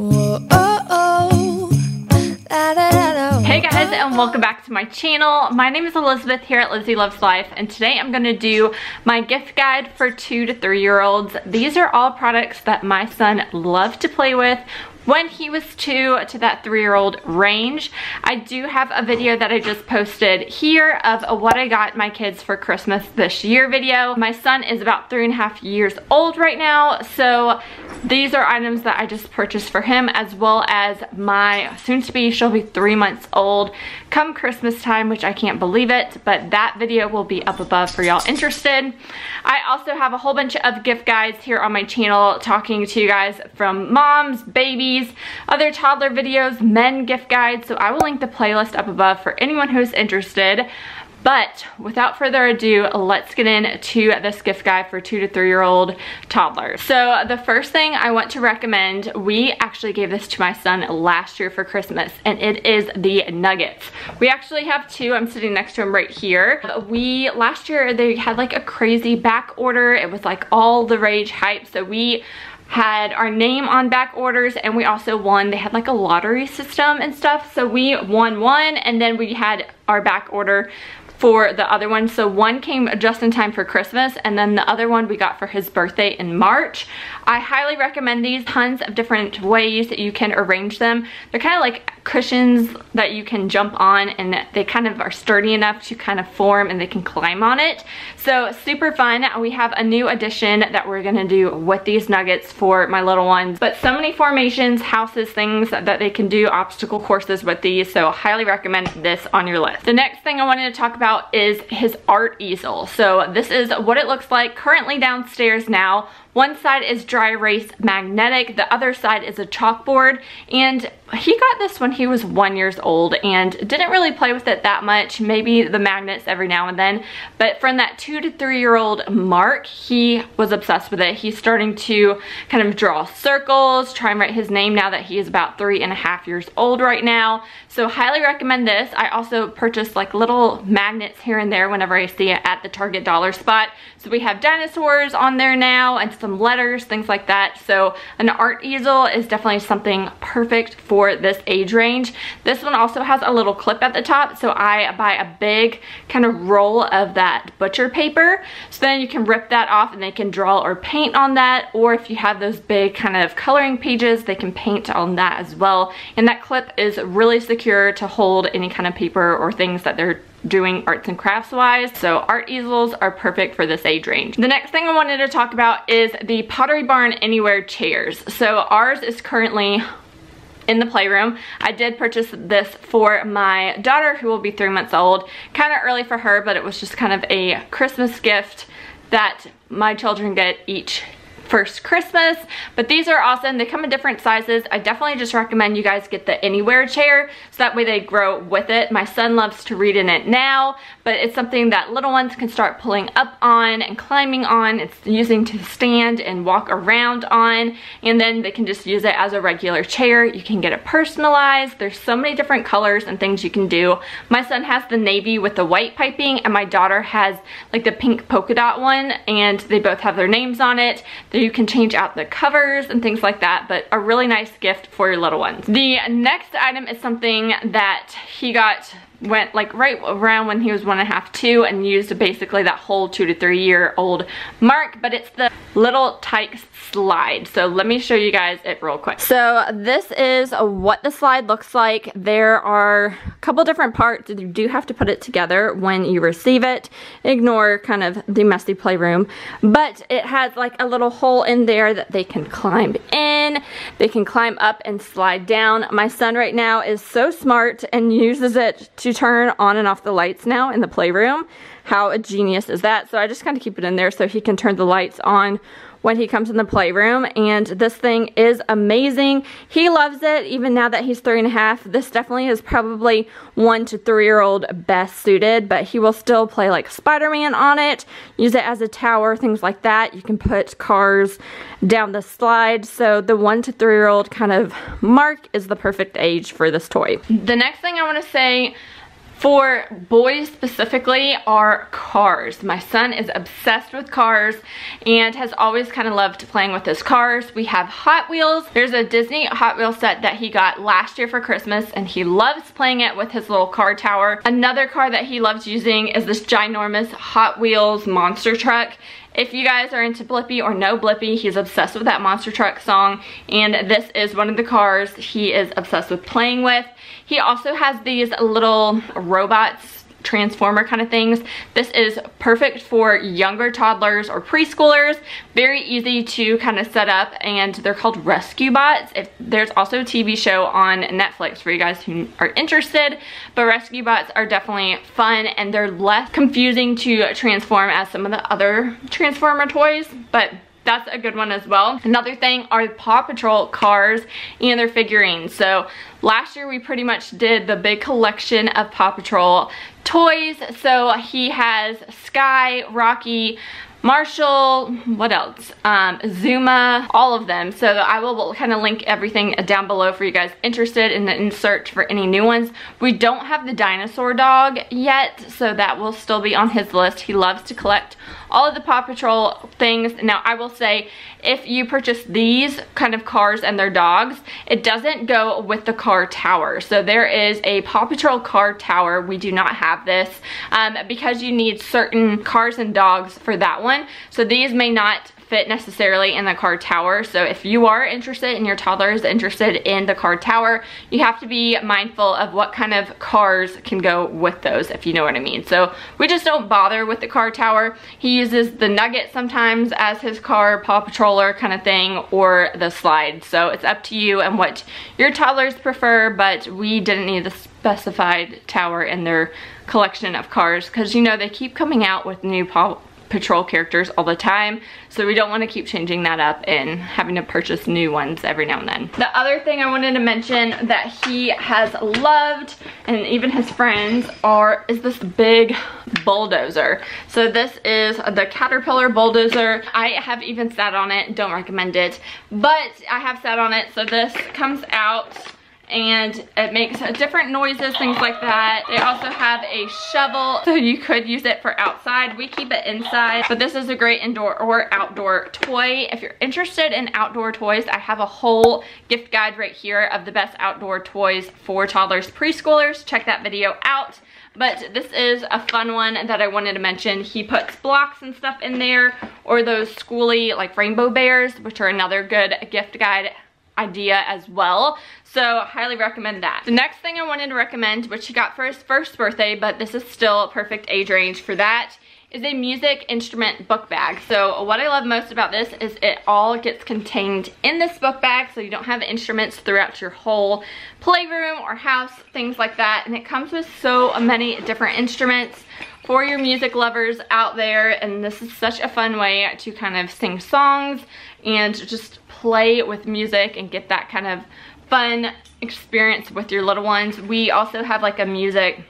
Oh, oh. Hey guys and welcome back to my channel. My name is Elizabeth here at Lizzie Loves Life and today I'm going to do my gift guide for two to three year olds. These are all products that my son loved to play with when he was two to that three-year-old range. I do have a video that I just posted here of what I got my kids for Christmas this year video. My son is about three and a half years old right now, so these are items that I just purchased for him as well as my soon-to-be, she'll be three months old come Christmas time, which I can't believe it, but that video will be up above for y'all interested. I also have a whole bunch of gift guides here on my channel talking to you guys from moms, babies, other toddler videos, men gift guides, so I will link the playlist up above for anyone who's interested. But without further ado, let's get into this gift guide for two to three year old toddlers. So the first thing I want to recommend, we actually gave this to my son last year for Christmas and it is the nuggets. We actually have two, I'm sitting next to him right here. We, last year they had like a crazy back order. It was like all the rage hype. So we had our name on back orders and we also won. They had like a lottery system and stuff so we won one and then we had our back order for the other one. So one came just in time for Christmas and then the other one we got for his birthday in March. I highly recommend these. Tons of different ways that you can arrange them. They're kind of like cushions that you can jump on and they kind of are sturdy enough to kind of form and they can climb on it. So super fun. We have a new addition that we're gonna do with these nuggets for my little ones. But so many formations, houses, things that they can do obstacle courses with these. So highly recommend this on your list. The next thing I wanted to talk about is his art easel. So this is what it looks like currently downstairs now. One side is dry erase magnetic, the other side is a chalkboard, and he got this when he was one years old and didn't really play with it that much, maybe the magnets every now and then, but from that two to three year old mark, he was obsessed with it. He's starting to kind of draw circles, try and write his name now that he is about three and a half years old right now. So highly recommend this. I also purchased like little magnets here and there whenever I see it at the Target dollar spot. So we have dinosaurs on there now and some letters, things like that. So an art easel is definitely something perfect for this age range. This one also has a little clip at the top. So I buy a big kind of roll of that butcher paper. So then you can rip that off and they can draw or paint on that. Or if you have those big kind of coloring pages, they can paint on that as well. And that clip is really secure to hold any kind of paper or things that they're doing arts and crafts wise. So art easels are perfect for this age range. The next thing I wanted to talk about is the Pottery Barn Anywhere chairs. So ours is currently in the playroom. I did purchase this for my daughter who will be three months old. Kind of early for her, but it was just kind of a Christmas gift that my children get each first Christmas, but these are awesome. They come in different sizes. I definitely just recommend you guys get the anywhere chair so that way they grow with it. My son loves to read in it now, but it's something that little ones can start pulling up on and climbing on. It's using to stand and walk around on, and then they can just use it as a regular chair. You can get it personalized. There's so many different colors and things you can do. My son has the navy with the white piping, and my daughter has like the pink polka dot one, and they both have their names on it. You can change out the covers and things like that, but a really nice gift for your little ones. The next item is something that he got went like right around when he was one and a half, two, and used basically that whole two to three year old mark, but it's the little Tikes slide. So let me show you guys it real quick. So this is what the slide looks like. There are a couple different parts. You do have to put it together when you receive it. Ignore kind of the messy playroom, but it has like a little hole in there that they can climb in. They can climb up and slide down. My son right now is so smart and uses it to turn on and off the lights now in the playroom. How a genius is that? So I just kind of keep it in there so he can turn the lights on when he comes in the playroom and this thing is amazing. He loves it even now that he's three and a half. This definitely is probably one to three year old best suited but he will still play like Spider-Man on it, use it as a tower, things like that. You can put cars down the slide so the one to three year old kind of mark is the perfect age for this toy. The next thing I want to say for boys specifically are cars. My son is obsessed with cars and has always kind of loved playing with his cars. We have Hot Wheels. There's a Disney Hot Wheels set that he got last year for Christmas and he loves playing it with his little car tower. Another car that he loves using is this ginormous Hot Wheels monster truck. If you guys are into Blippi or know Blippi, he's obsessed with that Monster Truck song, and this is one of the cars he is obsessed with playing with. He also has these little robots transformer kind of things. This is perfect for younger toddlers or preschoolers. Very easy to kind of set up and they're called Rescue Bots. If There's also a TV show on Netflix for you guys who are interested, but Rescue Bots are definitely fun and they're less confusing to transform as some of the other Transformer toys, but that's a good one as well. Another thing are Paw Patrol cars and their figurines. So last year we pretty much did the big collection of Paw Patrol toys. So he has Sky, Rocky, Marshall, what else? Um, Zuma, all of them. So I will kind of link everything down below for you guys interested in, in search for any new ones. We don't have the dinosaur dog yet, so that will still be on his list. He loves to collect all of the Paw Patrol things. Now I will say, if you purchase these kind of cars and their dogs, it doesn't go with the car tower. So there is a Paw Patrol car tower. We do not have this um, because you need certain cars and dogs for that one. So these may not fit necessarily in the car tower. So if you are interested and your toddler is interested in the car tower, you have to be mindful of what kind of cars can go with those, if you know what I mean. So we just don't bother with the car tower. He uses the Nugget sometimes as his car Paw Patroller kind of thing or the slide. So it's up to you and what your toddlers prefer, but we didn't need the specified tower in their collection of cars because you know they keep coming out with new Paw patrol characters all the time so we don't want to keep changing that up and having to purchase new ones every now and then. The other thing I wanted to mention that he has loved and even his friends are is this big bulldozer. So this is the Caterpillar bulldozer. I have even sat on it, don't recommend it, but I have sat on it so this comes out and it makes different noises, things like that. They also have a shovel, so you could use it for outside. We keep it inside, but this is a great indoor or outdoor toy. If you're interested in outdoor toys, I have a whole gift guide right here of the best outdoor toys for toddlers, preschoolers. Check that video out. But this is a fun one that I wanted to mention. He puts blocks and stuff in there, or those Skoolzy like rainbow bears, which are another good gift guide idea as well. So highly recommend that. The next thing I wanted to recommend, which he got for his first birthday, but this is still a perfect age range for that, is a music instrument book bag. So what I love most about this is it all gets contained in this book bag so you don't have instruments throughout your whole playroom or house, things like that. And it comes with so many different instruments for your music lovers out there. And this is such a fun way to kind of sing songs and just play with music and get that kind of fun experience with your little ones. We also have like a music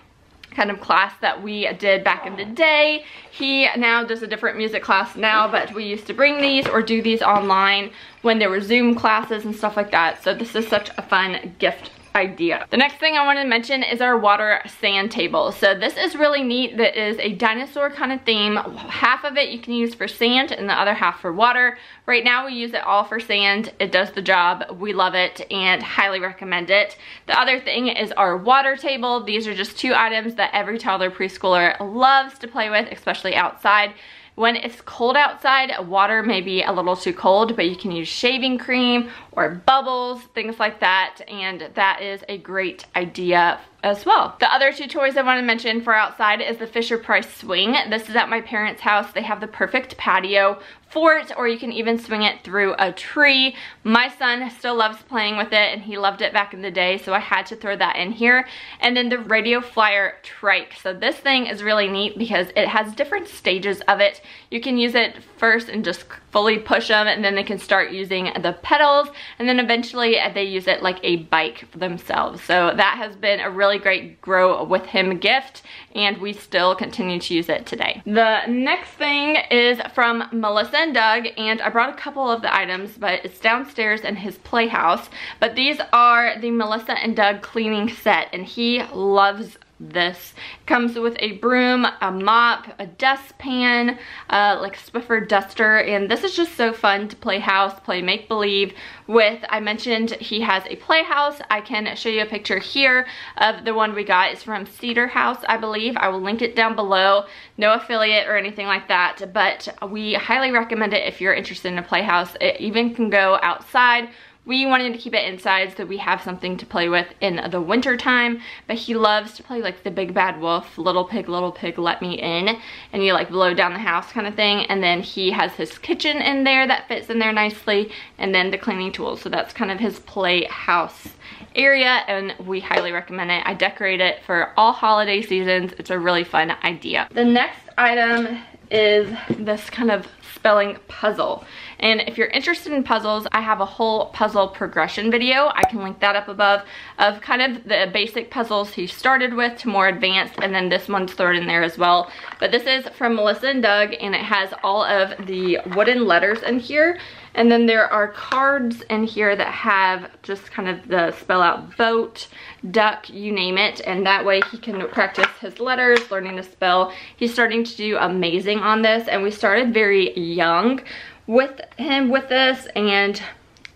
kind of class that we did back in the day. He now does a different music class now, but we used to bring these or do these online when there were Zoom classes and stuff like that. So this is such a fun gift idea. The next thing I want to mention is our water sand table. So this is really neat. That is a dinosaur kind of theme. Half of it you can use for sand and the other half for water. Right now we use it all for sand. It does the job. We love it and highly recommend it. The other thing is our water table. These are just two items that every toddler preschooler loves to play with, especially outside. When it's cold outside, water may be a little too cold, but you can use shaving cream or bubbles, things like that, and that is a great idea as well. The other two toys I want to mention for outside is the Fisher-Price swing. This is at my parents' house. They have the perfect patio for it, or you can even swing it through a tree. My son still loves playing with it, and he loved it back in the day, so I had to throw that in here. And then the Radio Flyer trike. So this thing is really neat because it has different stages of it. You can use it first and just fully push them, and then they can start using the pedals, and then eventually uh, they use it like a bike for themselves. So that has been a really great grow with him gift and we still continue to use it today. The next thing is from Melissa and Doug and I brought a couple of the items but it's downstairs in his playhouse but these are the Melissa and Doug cleaning set and he loves this. Comes with a broom, a mop, a dustpan, uh, like Swiffer duster, and this is just so fun to play house, play make-believe with. I mentioned he has a playhouse. I can show you a picture here of the one we got. It's from Cedar House, I believe. I will link it down below. No affiliate or anything like that, but we highly recommend it if you're interested in a playhouse. It even can go outside we wanted to keep it inside so we have something to play with in the winter time, but he loves to play like the big bad wolf, little pig, little pig, let me in, and you like blow down the house kind of thing, and then he has his kitchen in there that fits in there nicely, and then the cleaning tools, so that's kind of his play house area and we highly recommend it. I decorate it for all holiday seasons. It's a really fun idea. The next item is this kind of spelling puzzle. And if you're interested in puzzles, I have a whole puzzle progression video. I can link that up above of kind of the basic puzzles he started with to more advanced and then this one's thrown in there as well. But this is from Melissa and Doug and it has all of the wooden letters in here. And then there are cards in here that have just kind of the spell out boat, duck, you name it. And that way he can practice his letters, learning to spell. He's starting to do amazing on this and we started very young with him with this and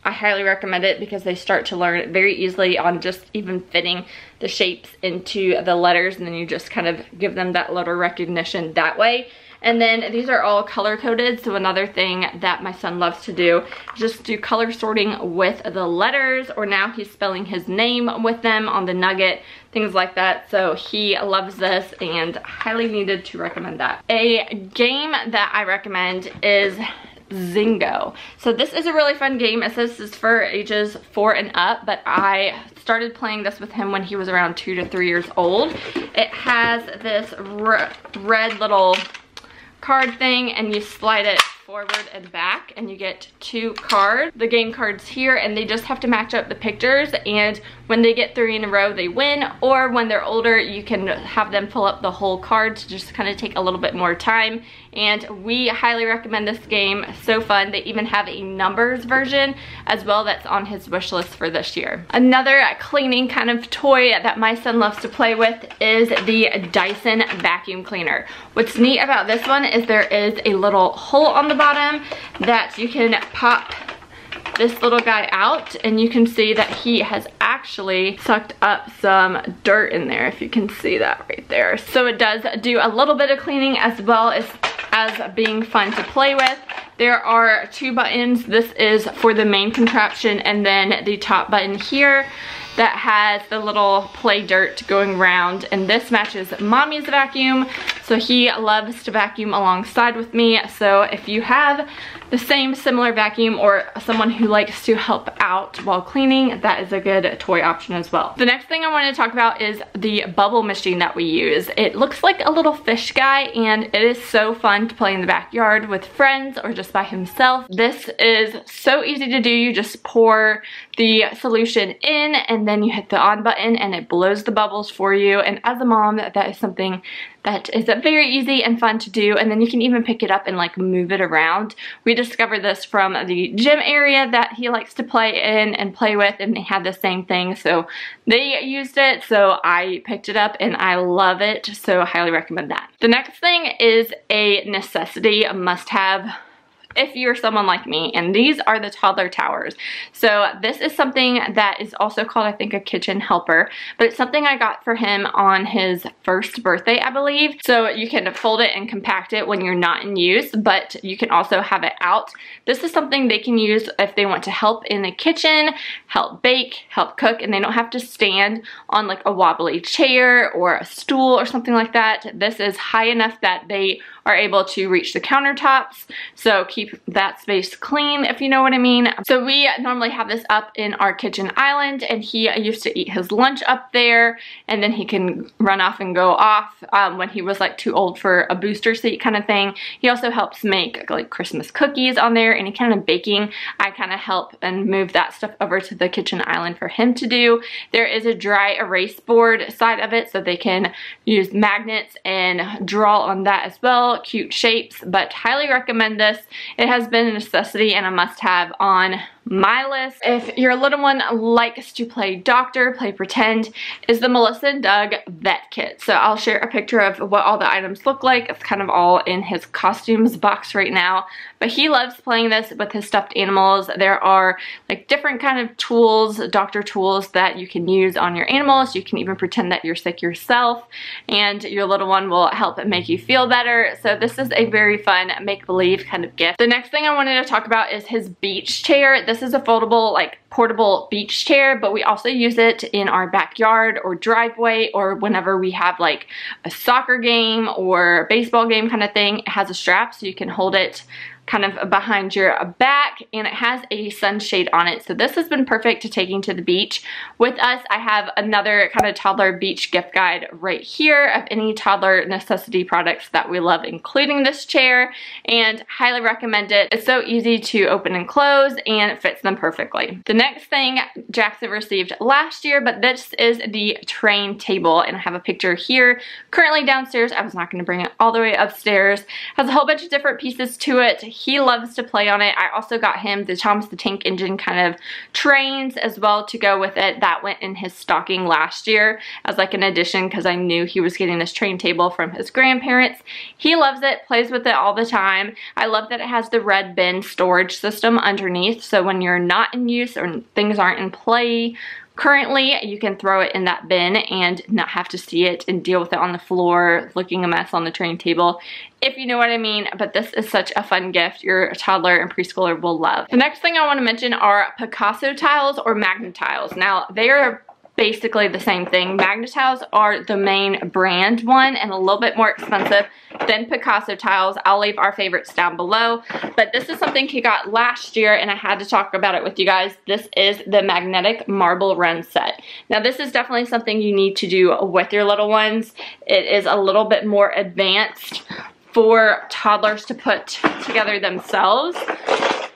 I highly recommend it because they start to learn it very easily on just even fitting the shapes into the letters and then you just kind of give them that letter recognition that way. And then these are all color coded. So another thing that my son loves to do, just do color sorting with the letters or now he's spelling his name with them on the nugget, things like that. So he loves this and highly needed to recommend that. A game that I recommend is Zingo. So this is a really fun game. It says this is for ages four and up, but I started playing this with him when he was around two to three years old. It has this red little card thing and you slide it forward and back and you get two cards, the game cards here, and they just have to match up the pictures and when they get three in a row they win. Or when they're older you can have them pull up the whole card to just kind of take a little bit more time and we highly recommend this game, so fun. They even have a numbers version as well that's on his wish list for this year. Another cleaning kind of toy that my son loves to play with is the Dyson vacuum cleaner. What's neat about this one is there is a little hole on the bottom that you can pop this little guy out and you can see that he has actually sucked up some dirt in there if you can see that right there. So it does do a little bit of cleaning as well as, as being fun to play with. There are two buttons. This is for the main contraption and then the top button here that has the little play dirt going around and this matches mommy's vacuum so he loves to vacuum alongside with me so if you have the same similar vacuum or someone who likes to help out while cleaning, that is a good toy option as well. The next thing I wanted to talk about is the bubble machine that we use. It looks like a little fish guy and it is so fun to play in the backyard with friends or just by himself. This is so easy to do. You just pour the solution in and then you hit the on button and it blows the bubbles for you. And as a mom, that is something that is very easy and fun to do and then you can even pick it up and like move it around. We discovered this from the gym area that he likes to play in and play with and they had the same thing so they used it so I picked it up and I love it so highly recommend that. The next thing is a necessity, a must have if you're someone like me. And these are the toddler towers. So this is something that is also called, I think, a kitchen helper. But it's something I got for him on his first birthday, I believe. So you can fold it and compact it when you're not in use, but you can also have it out. This is something they can use if they want to help in the kitchen, help bake, help cook, and they don't have to stand on like a wobbly chair or a stool or something like that. This is high enough that they are able to reach the countertops. So keep that space clean, if you know what I mean. So we normally have this up in our kitchen island and he used to eat his lunch up there and then he can run off and go off um, when he was like too old for a booster seat kind of thing. He also helps make like Christmas cookies on there, any kind of baking. I kind of help and move that stuff over to the kitchen island for him to do. There is a dry erase board side of it so they can use magnets and draw on that as well cute shapes, but highly recommend this. It has been a necessity and a must-have on my list. If your little one likes to play doctor, play pretend, is the Melissa and Doug Vet Kit. So I'll share a picture of what all the items look like. It's kind of all in his costumes box right now. But he loves playing this with his stuffed animals. There are like different kind of tools, doctor tools that you can use on your animals. You can even pretend that you're sick yourself and your little one will help make you feel better. So this is a very fun make-believe kind of gift. The next thing I wanted to talk about is his beach chair. This is a foldable like portable beach chair, but we also use it in our backyard or driveway or whenever we have like a soccer game or baseball game kind of thing. It has a strap so you can hold it kind of behind your back and it has a sunshade on it. So this has been perfect to taking to the beach. With us, I have another kind of toddler beach gift guide right here of any toddler necessity products that we love, including this chair and highly recommend it. It's so easy to open and close and it fits them perfectly. The next thing Jackson received last year, but this is the train table and I have a picture here currently downstairs. I was not gonna bring it all the way upstairs. Has a whole bunch of different pieces to it he loves to play on it. I also got him the Thomas the Tank Engine kind of trains as well to go with it. That went in his stocking last year as like an addition because I knew he was getting this train table from his grandparents. He loves it, plays with it all the time. I love that it has the red bin storage system underneath so when you're not in use or things aren't in play Currently, you can throw it in that bin and not have to see it and deal with it on the floor, looking a mess on the training table, if you know what I mean. But this is such a fun gift your toddler and preschooler will love. The next thing I want to mention are Picasso tiles or Magna tiles. Now, they are basically the same thing. Magna-Tiles are the main brand one and a little bit more expensive than Picasso tiles. I'll leave our favorites down below. But this is something he got last year and I had to talk about it with you guys. This is the Magnetic Marble Run set. Now this is definitely something you need to do with your little ones. It is a little bit more advanced for toddlers to put together themselves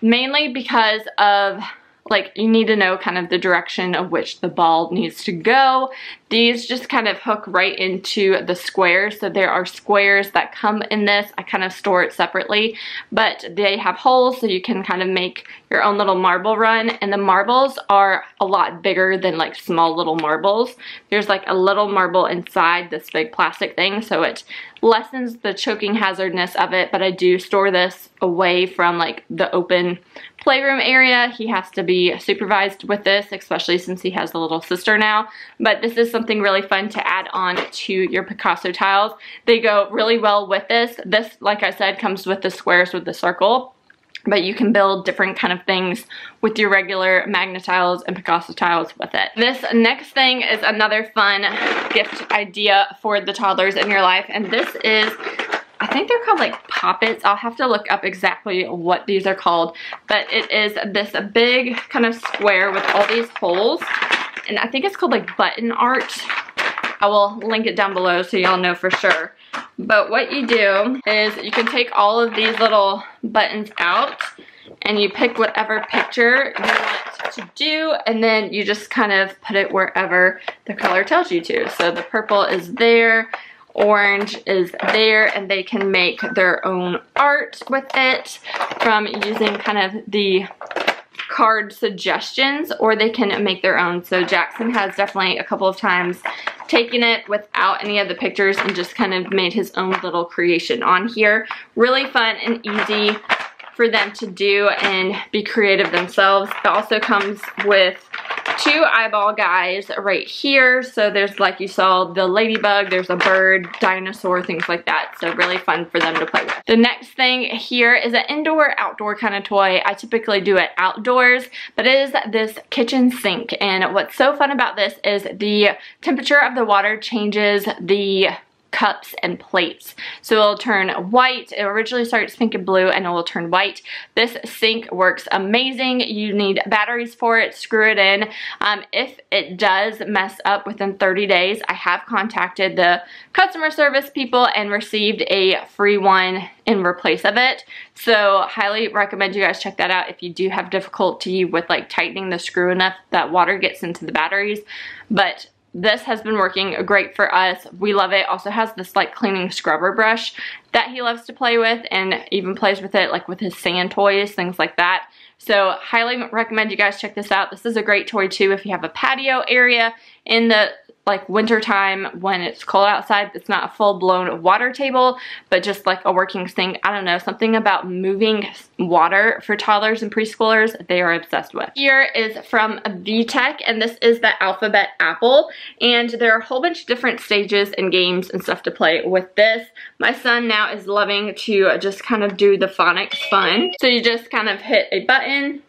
mainly because of like you need to know kind of the direction of which the ball needs to go. These just kind of hook right into the squares. So there are squares that come in this. I kind of store it separately, but they have holes so you can kind of make your own little marble run. And the marbles are a lot bigger than like small little marbles. There's like a little marble inside this big plastic thing. So it lessens the choking hazardness of it, but I do store this away from like the open playroom area. He has to be supervised with this, especially since he has a little sister now. But this is something really fun to add on to your Picasso tiles. They go really well with this. This, like I said, comes with the squares with the circle but you can build different kind of things with your regular Magna tiles and Picasso tiles with it. This next thing is another fun gift idea for the toddlers in your life, and this is I think they're called like poppets. I'll have to look up exactly what these are called. But it is this big kind of square with all these holes. And I think it's called like button art. I will link it down below so y'all know for sure. But what you do is you can take all of these little buttons out and you pick whatever picture you want to do and then you just kind of put it wherever the color tells you to. So the purple is there, orange is there and they can make their own art with it from using kind of the card suggestions or they can make their own. So Jackson has definitely a couple of times taken it without any of the pictures and just kind of made his own little creation on here. Really fun and easy for them to do and be creative themselves. It also comes with two eyeball guys right here. So there's, like you saw, the ladybug, there's a bird, dinosaur, things like that. So really fun for them to play with. The next thing here is an indoor-outdoor kind of toy. I typically do it outdoors, but it is this kitchen sink. And what's so fun about this is the temperature of the water changes the cups and plates. So it'll turn white. It originally starts pink and blue and it will turn white. This sink works amazing. You need batteries for it. Screw it in. Um, if it does mess up within 30 days, I have contacted the customer service people and received a free one in replace of it. So highly recommend you guys check that out if you do have difficulty with like tightening the screw enough that water gets into the batteries. But this has been working great for us. We love it. Also has this like cleaning scrubber brush that he loves to play with and even plays with it like with his sand toys, things like that. So highly recommend you guys check this out. This is a great toy too if you have a patio area in the like wintertime when it's cold outside. It's not a full-blown water table, but just like a working sink. I don't know, something about moving water for toddlers and preschoolers they are obsessed with. Here is from VTech, and this is the Alphabet Apple. And there are a whole bunch of different stages and games and stuff to play with this. My son now is loving to just kind of do the phonics fun. So you just kind of hit a button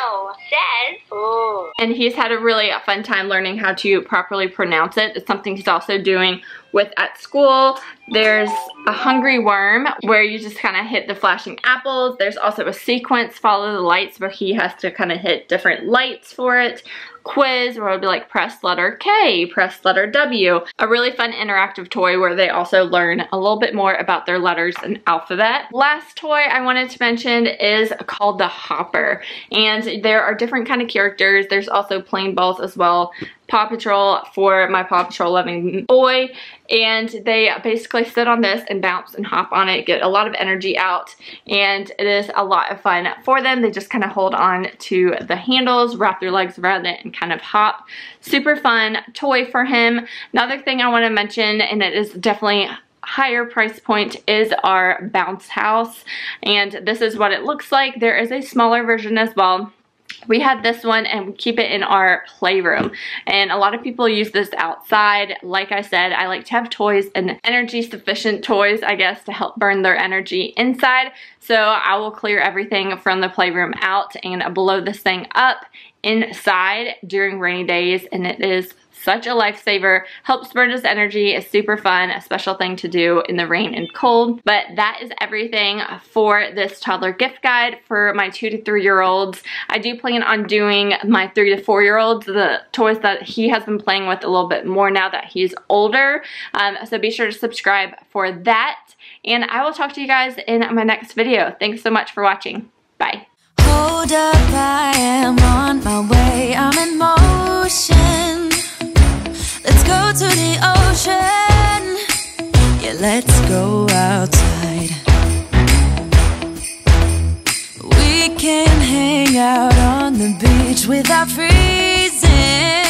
L says. And he's had a really fun time learning how to properly pronounce it. It's something he's also doing with at school. There's a hungry worm where you just kind of hit the flashing apples. There's also a sequence, follow the lights, where he has to kind of hit different lights for it quiz where it would be like press letter K, press letter W. A really fun interactive toy where they also learn a little bit more about their letters and alphabet. Last toy I wanted to mention is called the Hopper. And there are different kind of characters. There's also plain balls as well. Paw Patrol for my Paw Patrol loving boy and they basically sit on this and bounce and hop on it, get a lot of energy out and it is a lot of fun for them. They just kind of hold on to the handles, wrap their legs around it and kind of hop. Super fun toy for him. Another thing I want to mention and it is definitely higher price point is our bounce house and this is what it looks like. There is a smaller version as well we had this one and we keep it in our playroom. And a lot of people use this outside. Like I said I like to have toys and energy sufficient toys I guess to help burn their energy inside. So I will clear everything from the playroom out and blow this thing up inside during rainy days. And it is such a lifesaver, helps burn his energy, is super fun, a special thing to do in the rain and cold. But that is everything for this toddler gift guide for my two to three year olds. I do plan on doing my three to four year olds, the toys that he has been playing with a little bit more now that he's older. Um, so be sure to subscribe for that. And I will talk to you guys in my next video. Thanks so much for watching. Bye. Hold up, I am on my way, I'm in motion Let's go to the ocean. Yeah, let's go outside. We can hang out on the beach without freezing.